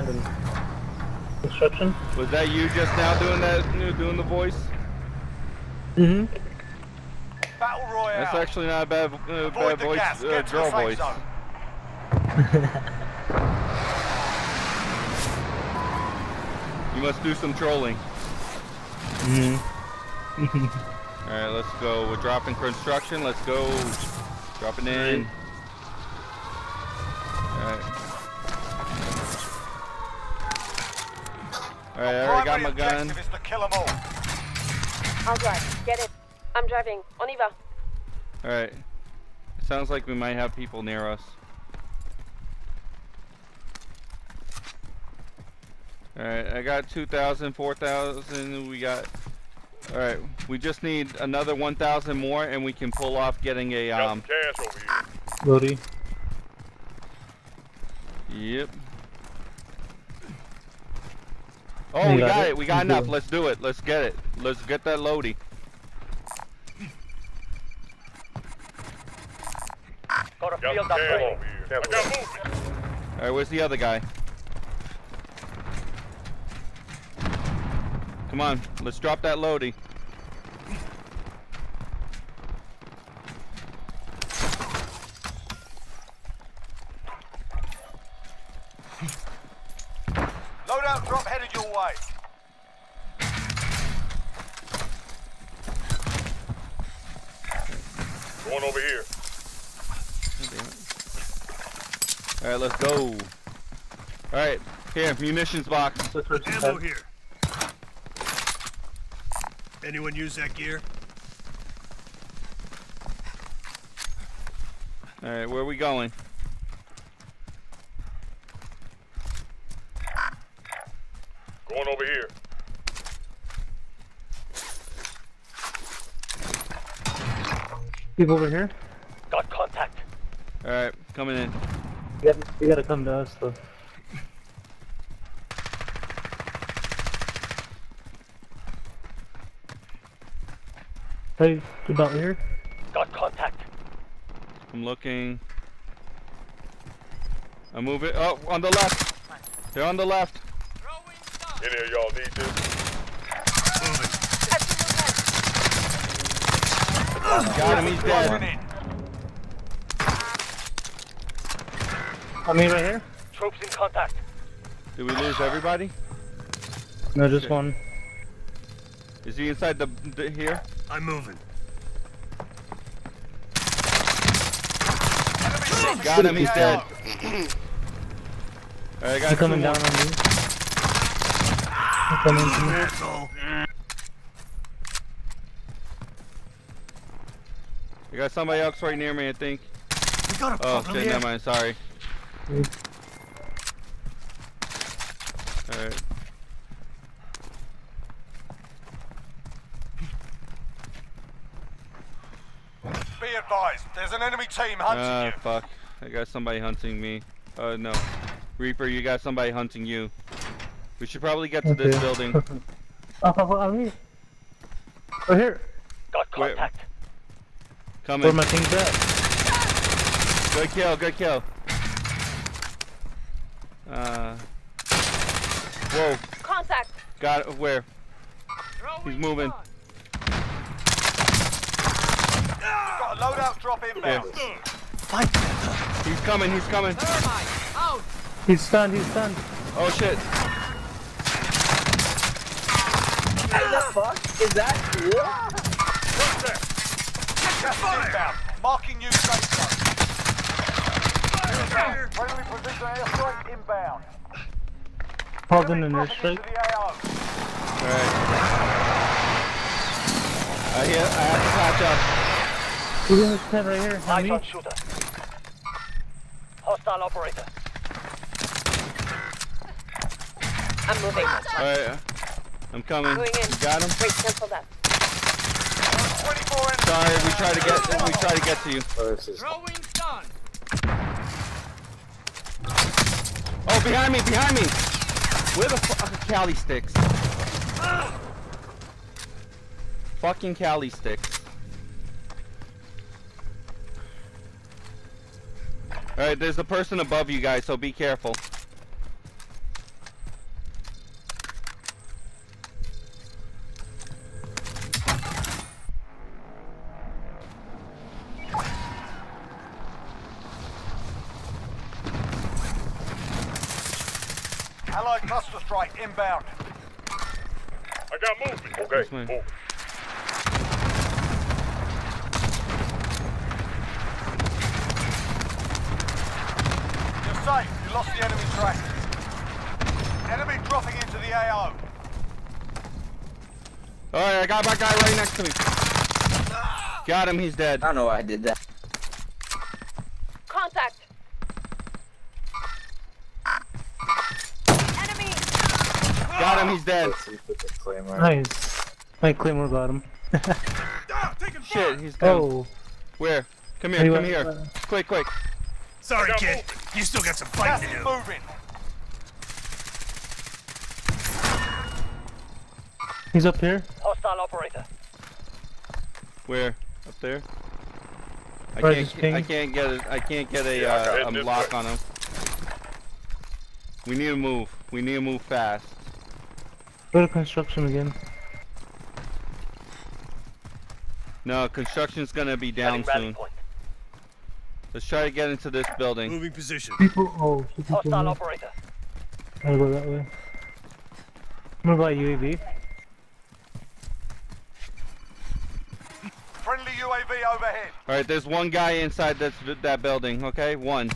abandoned. Construction? Was that you just now doing that, doing the voice? Mm-hmm. Battle Royale. That's actually not a bad, uh, bad voice, gas. uh, Get to the girl voice. You must do some trolling. Mm-hmm. Alright, let's go. We're dropping for construction. Let's go. Dropping in. Alright. Alright, I already got my gun. objective is to kill 'em all. I'll drive. Get it. I'm driving. On y va. Alright. Sounds like we might have people near us. Alright, I got 2,000, 4,000, we got... Alright, we just need another 1,000 more and we can pull off getting a, Got um... some cash over here. Lodi. Yep. Oh, You we got got it? it. We got enough. Let's do it. Let's get it. Let's get that loady. Got a field some cash upgrade. over here. I. Alright, where's the other guy? Come on, let's drop that loady. Loadout drop headed your way. Going over here. Alright, let's go. Alright, here, munitions box. That's Ammo here. Anyone use that gear? Alright, where are we going? Going over here. People over here? Got contact. Alright, coming in. You gotta, you gotta come to us though. Hey, about here? Got contact. I'm looking. I'm moving. Oh, on the left. They're on the left. Any of y'all need this? Moving. Got him, he's Closing dead. in. I mean right here? Troops in contact. Did we lose everybody? No, just Okay. one. Is he inside the, the here? I'm moving. Got him, he's dead. Alright, I got He's two coming down on me. He's coming to me. I got somebody else right near me, I think. We got a Oh, problem shit, here. never mind, sorry. Alright. Be advised, there's an enemy team hunting Ah, you. fuck. I got somebody hunting me. Uh, no. Reaper, you got somebody hunting you. We should probably get to this building. Oh, oh, oh, I'm here. Oh, here. Got contact. Where Coming. my thing's at. Good kill, good kill. Uh. Whoa. Contact. Got it. Where? He's moving. Got a loadout drop inbound. Fight. He's coming, he's coming. Out. He's stunned, he's stunned. Oh shit. Gas inbound. Marking new safe zone. Friendly precision airstrike inbound. Called in an Enemy dropping airstrike. into the AO. Alright. I hear, I have to patch up. We're in this tent right here? On Eyes me? on shooter. Hostile operator. I'm moving. Alright. I'm coming. Going in. You got him? Wait, cancel that. 24 enemy. Sorry, we try to get, we tried to get to you. Oh, behind me, behind me! Where the fuck are Kali sticks? Fucking Kali sticks. Alright, there's a person above you guys, so be careful. Allied cluster strike inbound. I got movement. Okay, Yes, ma'am. You're safe. You lost the enemy track. Enemy dropping into the AO. Alright, I got my guy right next to me. Got him, he's dead. I don't know why I did that. Got him, he's dead. Let's see if we can claim our- Nice. My Claymore got him. Take him Shit, he's down. Oh. Where? Come here, He come went- here. Quick, quick. Sorry, got kid. You still got some Gas fighting to do. moving. He's up here. Hostile operator. Where? Up there? I Where's can't. get- ping? I can't get it. I can't get a, Yeah, uh, a lock on him. We need to move. We need to move fast. Go to construction again. No, construction's gonna be down soon. point. Let's try to get into this building. Moving position. People. Oh, shit, people. Hostile here. operator. Gotta go that way. I'm gonna buy UAV. Friendly UAV overhead. All right, there's one guy inside this that building. Okay, one.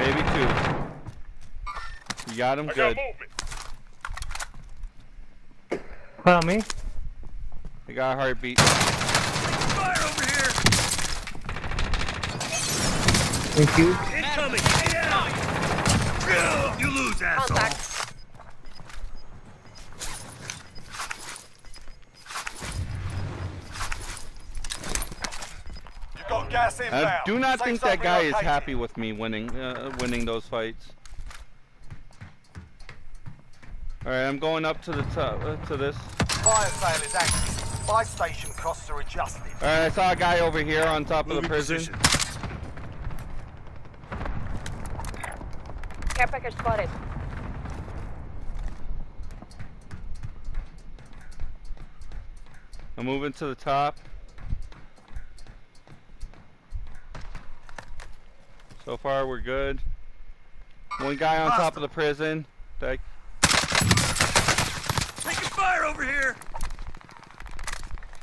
Maybe two. You got him. I got Good. movement. Follow me. I got a heartbeat. Fire over here. Thank you. Incoming. Get out. You lose, asshole. Contact. You've got gas inbound. I do not Safe think that guy is happy with me winning, uh, winning those fights. All right, I'm going up to the top, uh, to this. Fire sale is active. Buy station costs are adjusted. All right, I saw a guy over here on top of the prison. position. Care package spotted. I'm moving to the top. So far, we're good. One guy on top of the prison. Take. Taking fire over here.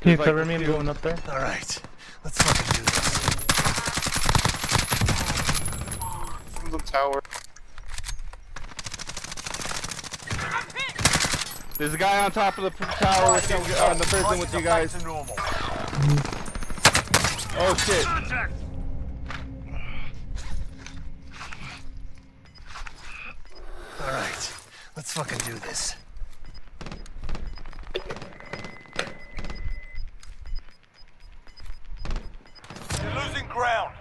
Can you like cover me? I'm going up there. All right. Let's fucking do this. there's a guy on top of the tower with you, on the prison with you guys. Back to normal. Oh shit! Contact. All right. Let's fucking do this. You're losing ground.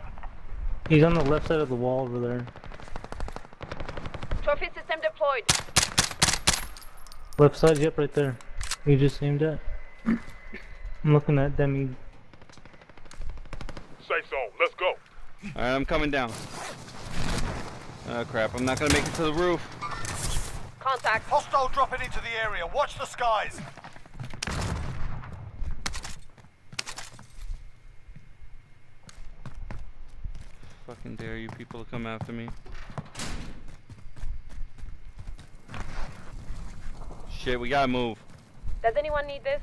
He's on the left side of the wall over there. Trophy system deployed. Left side, yep, right there. You just aimed at. I'm looking at Demi. Safe zone. Let's go. All right, I'm coming down. Oh crap! I'm not gonna make it to the roof. Contact. Hostile dropping into the area. Watch the skies. Fucking dare you people to come after me. Shit, we gotta move. Does anyone need this?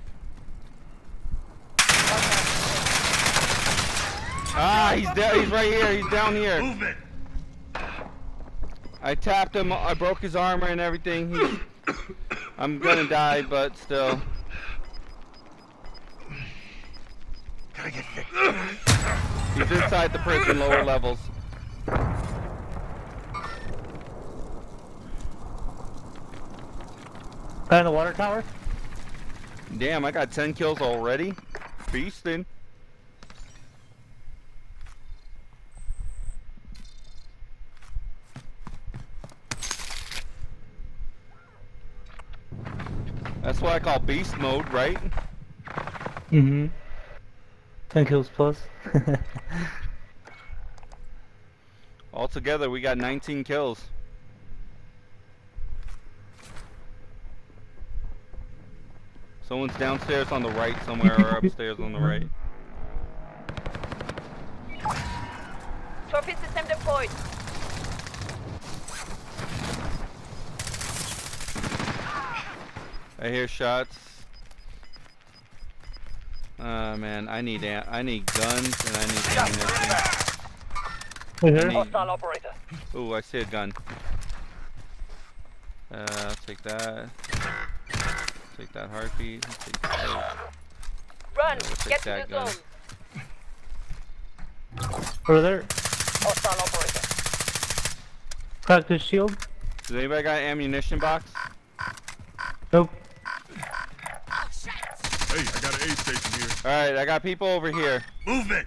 Ah, he's down. He's right here. He's down here. Movement. I tapped him. I broke his armor and everything. He's, I'm gonna die, but still. Gotta get fixed. He's inside the prison, lower levels. Guy in the water tower? Damn, I got 10 kills already. Feasting. What I call beast mode, right? Mm-hmm. 10 kills plus. Altogether, we got 19 kills. Someone's downstairs on the right somewhere, or upstairs on the right. Trophy system deployed. I hear shots. Oh man, I need am- I need guns and I need ammunition. Right. I Hostile operator. Ooh, I see a gun. Uh, I'll take that. Take that heartbeat. Take that. Run. we'll take Get to the gun. zone. Over there. Hostile operator. Crack the shield. Does anybody got an ammunition box? Nope. Hey, I got an aid station here. Alright, I got people over here. Movement.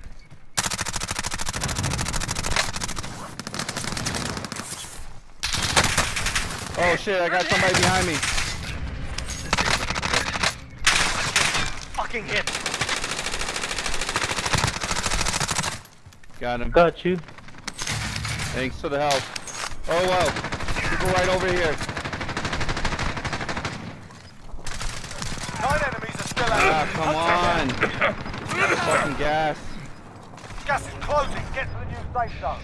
Oh shit, I got somebody behind me. Fucking hit. Got him. Got you. Thanks for the help. Oh wow. People right over here. Are still Ah, out. come on. Fucking gas. Gas is closing. Get to the new safe zone.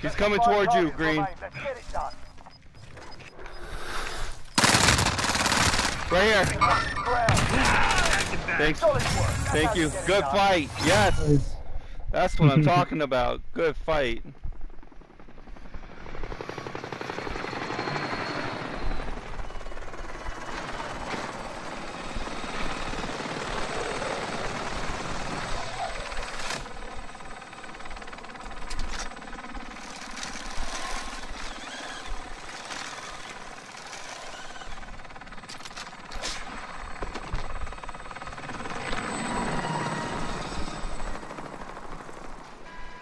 He's coming Five towards you, Green. remain. Let's get it done. Right here. Thanks. Solid work. That's Thank you. Good fight. Yes. That's what I'm talking about. Good fight.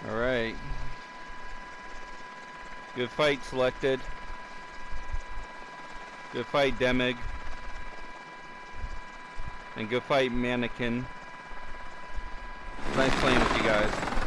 Alright. Good fight selected. Good fight Demig. And good fight Mannequin. Nice playing with you guys.